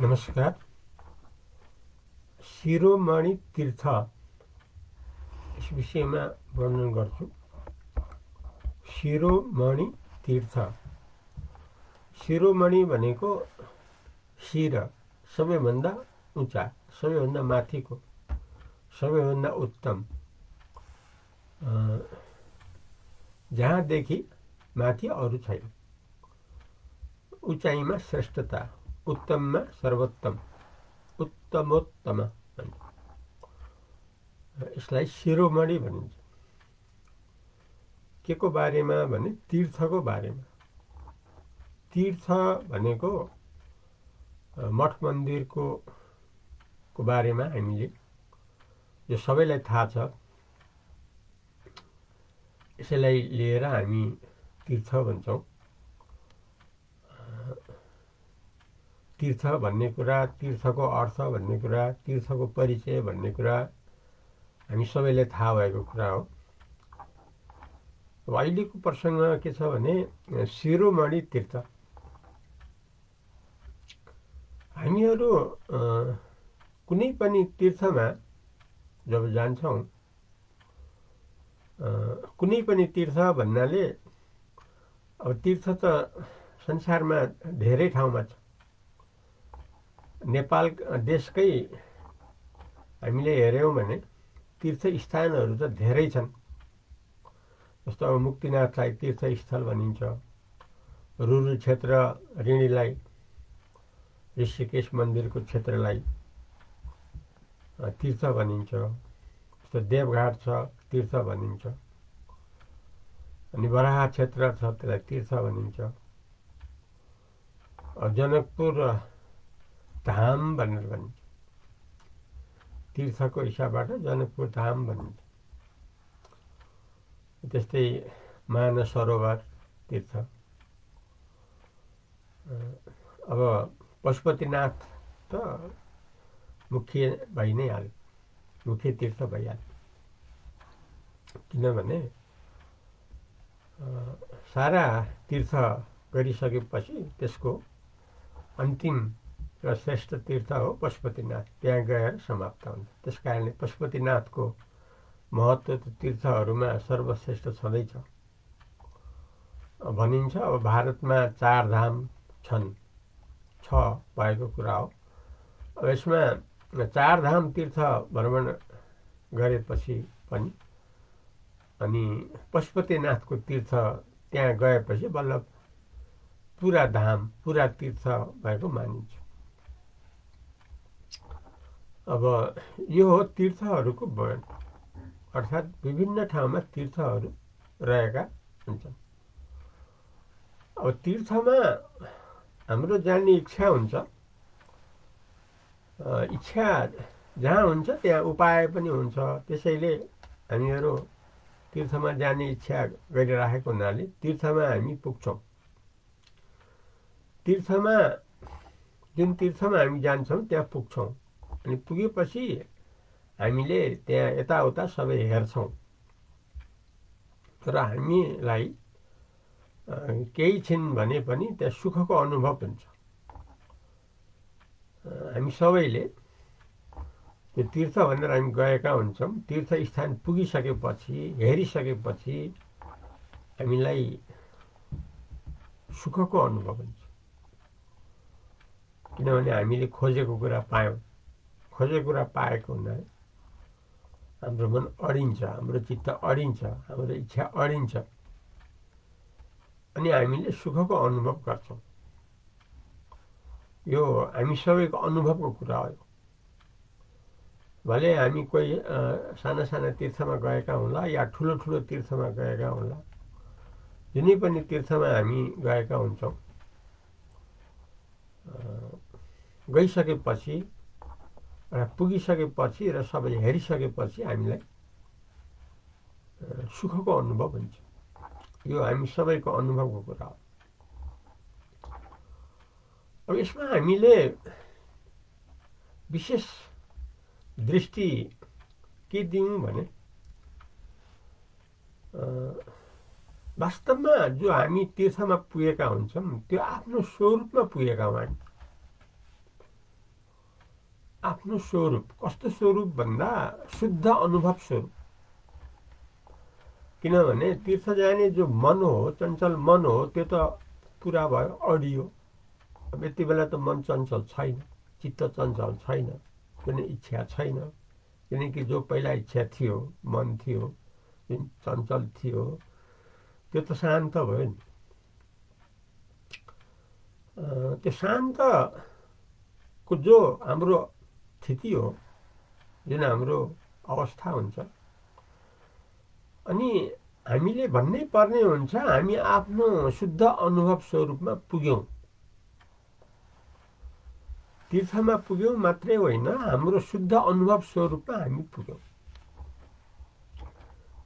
नमस्कार। शिरोमणि तीर्थ। यस विषयमा वर्णन गर्छु। शिरोमणि तीर्थ। शिरोमणि भनेको शिर सबैभन्दा उचा सबैभन्दा माथिको सबैभन्दा उत्तम। जहाँदेखि माथि अरू छैन। उचाइमा श्रेष्ठता। उत्तममा सर्वोत्तम। उत्तमोत्तम यसलाई शिरोमणि भनिन्छ। के को बारेमा भने तीर्थको बारेमा। तीर्थ भनेको मठ मन्दिरको को बारेमा हामीले यो सबैलाई थाहा छ। यसैलाई लिएर हामी तीर्थ भन्छौँ। तीर्थ भन्ने कुरा तीर्थको अर्थ भन्ने कुरा तीर्थको परिचय भन्ने कुरा हामी सबैलाई थाहा भएको कुरा हो। अब अहिलेको प्रसङ्ग के छ भने शिरोमणि तीर्थ। हामीहरू कुनै पनि तीर्थमा जब जान्छौँ कुनै पनि तीर्थ भन्नाले अब तीर्थ त संसारमा धेरै ठाउँमा छ। नेपाल देशकै हामीले हेऱ्यौँ भने तीर्थस्थानहरू त धेरै छन्। जस्तो अब मुक्तिनाथलाई तीर्थस्थल भनिन्छ रुरु क्षेत्र ऋणीलाई ऋषिकेश मन्दिरको क्षेत्रलाई तीर्थ भनिन्छ। जस्तो देवघाट छ तीर्थ भनिन्छ। अनि बराहा क्षेत्र छ त्यसलाई तीर्थ भनिन्छ। जनकपुर धाम भनेर भनिन्छ तीर्थको हिसाबबाट जनकपुर धाम भनिन्छ। त्यस्तै मानस सरोवर तीर्थ अब पशुपतिनाथ त मुख्य भइ नै हाल्यो। मुख्य तीर्थ भइहाल्यो। किनभने सारा तीर्थ गरिसकेपछि त्यसको अन्तिम र श्रेष्ठ तीर्थ हो पशुपतिनाथ। त्यहाँ गएर समाप्त हुन्छ त्यस कारणले पशुपतिनाथको महत्त्व तीर्थहरूमा सर्वश्रेष्ठ छँदैछ भनिन्छ अब भारतमा चार धाम छन्। छ भएको कुरा हो। अब यसमा चार धाम तीर्थ भ्रमण गरेपछि पनि अनि पशुपतिनाथको तीर्थ त्यहाँ गएपछि बल्ल पुरा धाम पुरा तीर्थ भएको मानिन्छ। अब यो हो तीर्थहरूको वर्णन अर्थात् विभिन्न ठाउँमा तीर्थहरू रहेका हुन्छन्। अब तीर्थमा हाम्रो जान्ने इच्छा हुन्छ। इच्छा जहाँ हुन्छ त्यहाँ उपाय पनि हुन्छ। त्यसैले हामीहरू तीर्थमा जाने इच्छा गरिराखेको हुनाले तीर्थमा हामी पुग्छौँ। तीर्थमा जुन तीर्थमा हामी जान्छौँ त्यहाँ पुग्छौँ। अनि पुगेपछि हामीले त्यहाँ यताउता सबै हेर्छौँ। र हामीलाई केही छिन् भने पनि त्यहाँ सुखको अनुभव हुन्छ। हामी सबैले त्यो तीर्थ भनेर हामी गएका हुन्छौँ। तीर्थ स्थान पुगिसकेपछि हेरिसकेपछि हामीलाई सुखको अनुभव हुन्छ। किनभने हामीले खोजेको कुरा पायौँ। खोजेको कुरा पाएको हुनाले हाम्रो मन अडिन्छ हाम्रो चित्त अडिन्छ हाम्रो इच्छा अडिन्छ। अनि हामीले सुखको अनुभव गर्छौँ। यो हामी सबैको अनुभवको कुरा हो। भले हामी कोही साना साना तीर्थमा गएका होला या ठुलो ठुलो तीर्थमा गएका होला जुनै पनि तीर्थमा हामी गएका हुन्छौँ। गइसकेपछि र पुगिसकेपछि र सबै हेरिसकेपछि हामीलाई सुखको अनुभव हुन्छ यो हामी सबैको अनुभवको कुरा हो अब यसमा हामीले विशेष दृष्टि के दियौँ भने वास्तवमा जो हामी तीर्थमा पुगेका हुन्छौँ त्यो आफ्नो स्वरूपमा पुगेका हौँ हामी आफ्नो स्वरूप कस्तो स्वरूप भन्दा शुद्ध अनुभव स्वरूप। किनभने तीर्थ जाने जो मन हो चञ्चल मन हो त्यो त पुरा भयो अडियो। अब यति बेला त मन चञ्चल छैन चित्त चञ्चल छैन कुनै इच्छा छैन। किनकि जो पहिला इच्छा थियो मन थियो जुन चञ्चल थियो त्यो त शान्त भयो नि। त्यो शान्तको जो हाम्रो स्थिति हो जुन हाम्रो अवस्था हुन्छ। अनि हामीले भन्नै पर्ने हुन्छ हामी आफ्नो शुद्ध अनुभव स्वरूपमा पुग्यौँ। तीर्थमा पुग्यौँ मात्रै होइन हाम्रो शुद्ध अनुभव स्वरूपमा हामी पुग्यौँ।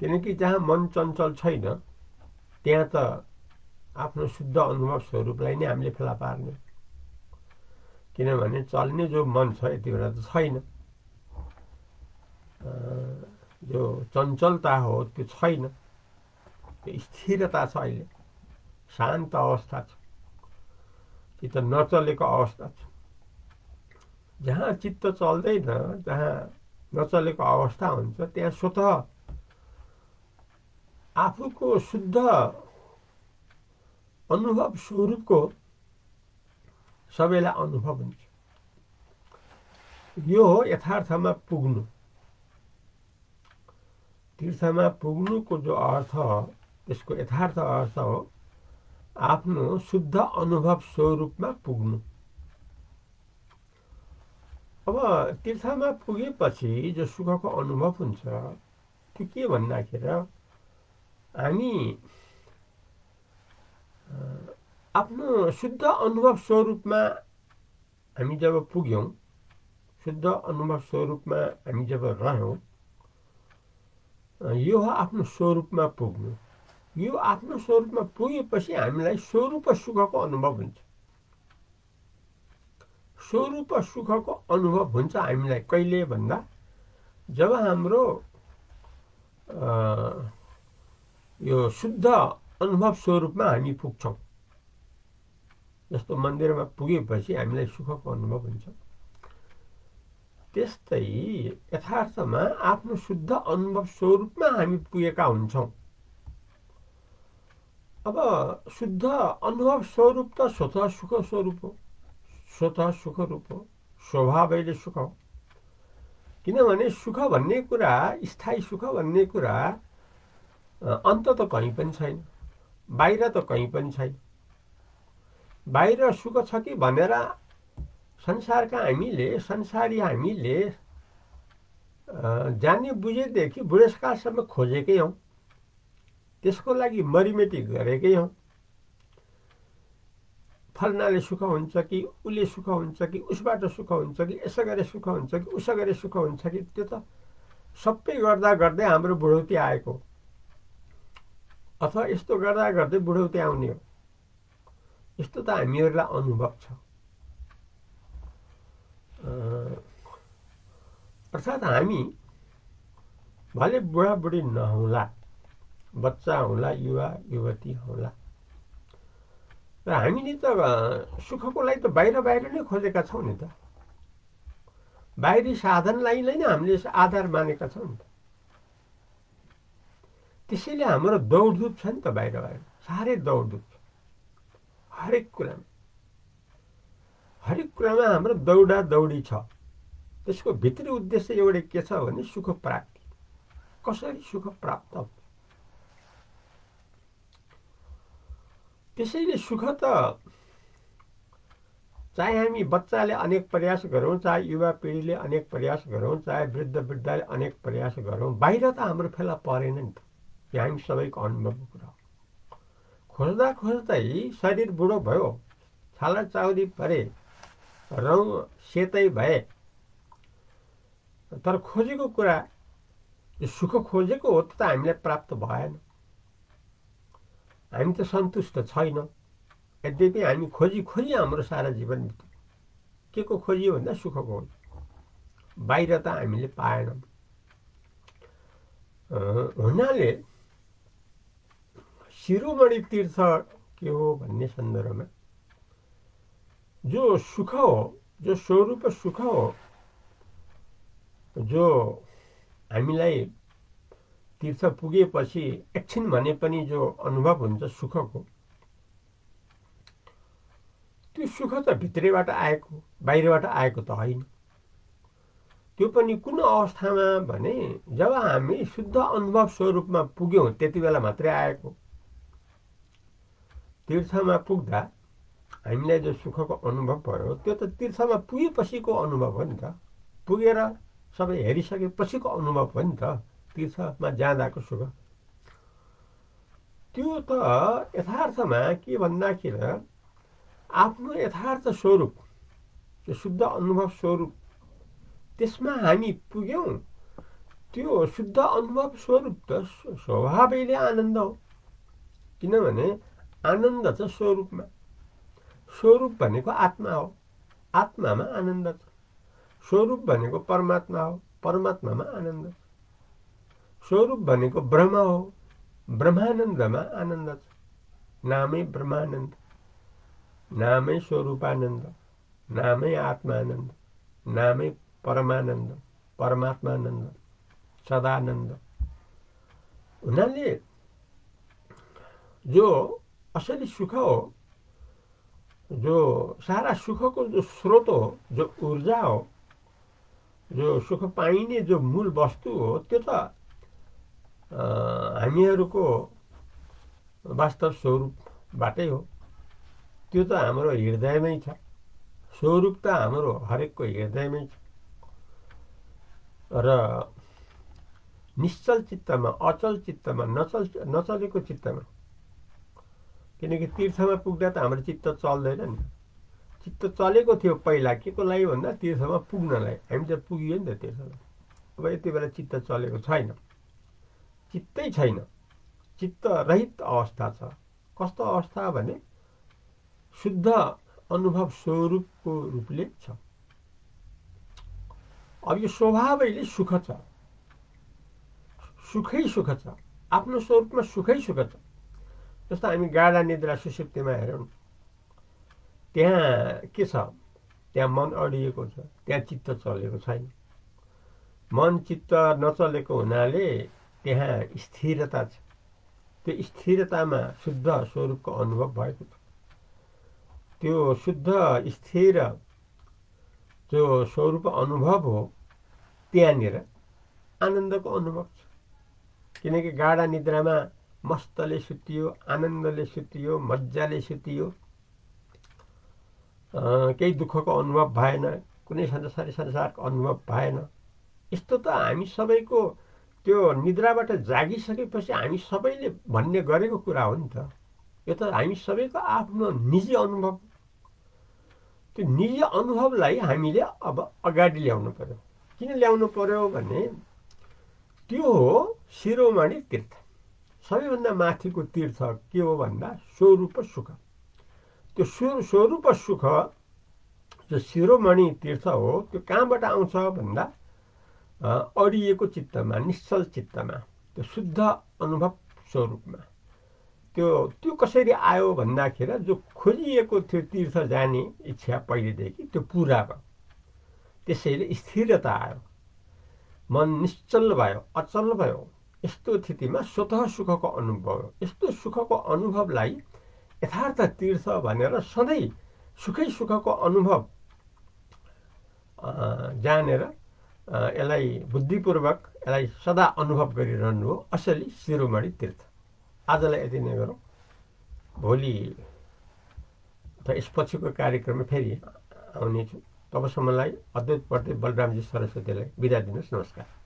किनकि जहाँ मन चञ्चल छैन त्यहाँ त आफ्नो शुद्ध अनुभव स्वरूपलाई नै हामीले फेला पार्ने। किनभने चल्ने जो मन छ यति बेला त छैन। जो चञ्चलता हो त्यो छैन। त्यो स्थिरता छ अहिले। शान्त अवस्था छ। चित्त नचलेको अवस्था छ। जहाँ चित्त चल्दैन जहाँ नचलेको अवस्था हुन्छ त्यहाँ स्वत आफूको शुद्ध अनुभव स्वरूपको सबैलाई अनुभव हुन्छ यो हो यथार्थमा पुग्नु। तीर्थमा पुग्नुको जो अर्थ त्यसको यथार्थ अर्थ हो आफ्नो शुद्ध अनुभव स्वरूपमा पुग्नु। अब तीर्थमा पुगेपछि जो सुखको अनुभव हुन्छ त्यो के भन्दाखेरि हामी आफ्नो शुद्ध अनुभव स्वरूपमा हामी जब पुग्यौँ शुद्ध अनुभव स्वरूपमा हामी जब रह्यौँ यो हो। आफ्नो स्वरूपमा पुग्नु यो आफ्नो स्वरूपमा पुगेपछि हामीलाई स्वरूप सुखको अनुभव हुन्छ स्वरूप सुखको अनुभव हुन्छ हामीलाई कहिले भन्दा जब हाम्रो यो शुद्ध अनुभव स्वरूपमा हामी पुग्छौँ। जस्तो मन्दिरमा पुगेपछि हामीलाई सुखको अनुभव हुन्छ। त्यस्तै यथार्थमा आफ्नो शुद्ध अनुभव स्वरूपमा हामी पुगेका हुन्छौँ। अब शुद्ध अनुभव स्वरूप त स्वत सुख स्वरूप हो। स्वत सुख रूप हो। स्वभावैले सुख हो। किनभने सुख भन्ने कुरा स्थायी सुख भन्ने कुरा अन्त त कहीँ पनि छैन। बाहिर त कहीँ पनि छैन। बाहिर सुख छ कि भनेर संसारका हामीले संसारी हामीले जाने बुझेदेखि बुढेसकालसम्म खोजेकै हौँ। त्यसको लागि मरिमेटी गरेकै हौँ। फल्नाले सुख हुन्छ कि उसले सुख हुन्छ कि उसबाट सुख हुन्छ कि यसो गरे सुख हुन्छ कि उसो गरे सुख हुन्छ कि त्यो त सबै गर्दा गर्दै हाम्रो बुढौती आएको अथवा यस्तो गर्दा गर्दै बुढौती आउने हो। यस्तो त हामीहरूलाई अनुभव छ अर्थात् हामी भले बुढाबुढी नहौँला बच्चा होला युवा युवती होला र हामीले त सुखको लागि त बाहिर बाहिर नै खोजेका छौँ नि त बाहिरी साधनलाई नै हामीले आधार मानेका छौँ नि त त्यसैले हाम्रो दौडधुप छ नि त बाहिर बाहिर साह्रै दौडधुप हरेक कुरामा हरेक कुरामा हाम्रो दौडा दौडी छ। त्यसको भित्री उद्देश्य एउटै के छ भने सुख प्राप्ति। कसरी सुख प्राप्त त्यसैले सुख त चाहे हामी बच्चाले अनेक प्रयास गरौँ चाहे युवा पिँढीले अनेक प्रयास गरौँ चाहे वृद्ध वृद्धले अनेक प्रयास गरौँ बाहिर त हाम्रो फेला परेन नि त। यो हामी सबैको अनुभवको कुरा खोज्दा खोज्दै शरीर बुढो भयो। छाला चाउरी परे रौँ सेतै भए। तर खोजेको कुरा सुख खोजेको हो त हामीलाई प्राप्त भएन। हामी त सन्तुष्ट छैनौँ। यद्यपि हामी खोजी खोजी हाम्रो सारा जीवन के को खोजियो भन्दा सुखको हो। बाहिर त हामीले पाएनौँ। हुनाले शिरोमणि तीर्थ के हो भन्ने सन्दर्भमा जो सुख हो जो स्वरूप सुख हो जो हामीलाई तीर्थ पुगेपछि एकछिन भने पनि जो अनुभव हुन्छ सुखको त्यो सुख त भित्रैबाट आएको बाहिरबाट आएको त होइन त्यो पनि कुन अवस्थामा भने जब हामी शुद्ध अनुभव स्वरूपमा पुग्यौँ त्यति बेला मात्रै आएको तीर्थमा पुग्दा हामीलाई जो सुखको अनुभव भयो त्यो त तीर्थमा पुगेपछिको अनुभव हो नि त पुगेर सबै हेरिसकेपछिको अनुभव हो नि त तीर्थमा जाँदाको सुख त्यो त यथार्थमा के भन्दाखेरि आफ्नो यथार्थ स्वरूप त्यो शुद्ध अनुभव स्वरूप त्यसमा हामी पुग्यौँ त्यो शुद्ध अनुभव स्वरूप त स्वभावैले आनन्द हो किनभने आनन्द छ स्वरूपमा स्वरूप भनेको आत्मा हो आत्मामा आनन्द छ स्वरूप भनेको परमात्मा हो परमात्मामा आनन्द छ स्वरूप भनेको ब्रह्म हो ब्रह्मानन्दमा आनन्द छ नामै ब्रह्मानन्द नामै स्वरूपानन्द नामै आत्मानन्द नामै परमानन्द परमात्मानन्द सदानन्द हुनाले जो असली सुख हो जो सारा सुखको जो स्रोत हो जो ऊर्जा हो जो सुख पाइने जो मूल वस्तु हो त्यो त हामीहरूको वास्तव स्वरूपबाटै हो त्यो त हाम्रो हृदयमै छ स्वरूप त हाम्रो हरेकको हृदयमै छ र निश्चल चित्तमा अचल चित्तमा नचल नचलेको चित्तमा किनकि तीर्थमा पुग्दा त हाम्रो चित्त चल्दैन नि चित्त चलेको थियो पहिला के को लागि भन्दा तीर्थमा पुग्नलाई। हामी त पुगियो नि त तीर्थमा। अब यति बेला चित्त चलेको छैन। चित्तै छैन। चित्त रहित अवस्था छ। कस्तो अवस्था भने शुद्ध अनुभव स्वरूपको रूपले छ। अब यो स्वभावैले सुख छ। सुखै सुख छ। आफ्नो स्वरूपमा सुखै सुख छ। जस्तो हामी गाडा निद्रा सुसुप्तिमा हेरौँ त्यहाँ के छ? त्यहाँ मन अडिएको छ त्यहाँ चित्त चलेको छैन। मन चित्त नचलेको हुनाले त्यहाँ स्थिरता छ। त्यो स्थिरतामा शुद्ध स्वरूपको अनुभव भएको छ। त्यो शुद्ध स्थिर जो स्वरूप अनुभव हो त्यहाँनिर आनन्दको अनुभव छ। किनकि गाडा निद्रामा मस्तले सुतियो आनन्दले सुतियो मजाले सुतियो केही दुःखको अनुभव भएन कुनै संसारी संसारको अनुभव भएन यस्तो त हामी सबैको त्यो निद्राबाट जागिसकेपछि हामी सबैले भन्ने गरेको कुरा हो नि त यो त हामी सबैको आफ्नो निजी अनुभव त्यो निजी अनुभवलाई हामीले अब अगाडि ल्याउनु पर्यो किन ल्याउनु पर्यो भने त्यो हो शिरोमणि तीर्थ सबैभन्दा माथिको तीर्थ के हो भन्दा स्वरूप सुख त्यो स्व स्वरूप सुख जो शिरोमणि तीर्थ हो त्यो कहाँबाट आउँछ भन्दा अडिएको चित्तमा निश्चल चित्तमा त्यो शुद्ध अनुभव स्वरूपमा त्यो त्यो कसरी आयो भन्दाखेरि जो खोजिएको थियो तीर्थ जाने इच्छा पहिलेदेखि त्यो पुरा भयो त्यसैले स्थिरता आयो मन निश्चल भयो अचल भयो यस्तो स्थितिमा स्वत सुखको अनुभव यस्तो सुखको अनुभवलाई यथार्थ तीर्थ भनेर सधैँ सुखै सुखको अनुभव जानेर यसलाई बुद्धिपूर्वक यसलाई सदा अनुभव गरिरहनु हो असली शिरोमणि तीर्थ। आजलाई यति नै गरौँ। भोलि अथवा यसपछिको कार्यक्रममा फेरि आउनेछु। तबसम्मलाई अद्वैत प्रदीप बलरामजी सरस्वतीलाई बिदा दिनुहोस्। नमस्कार।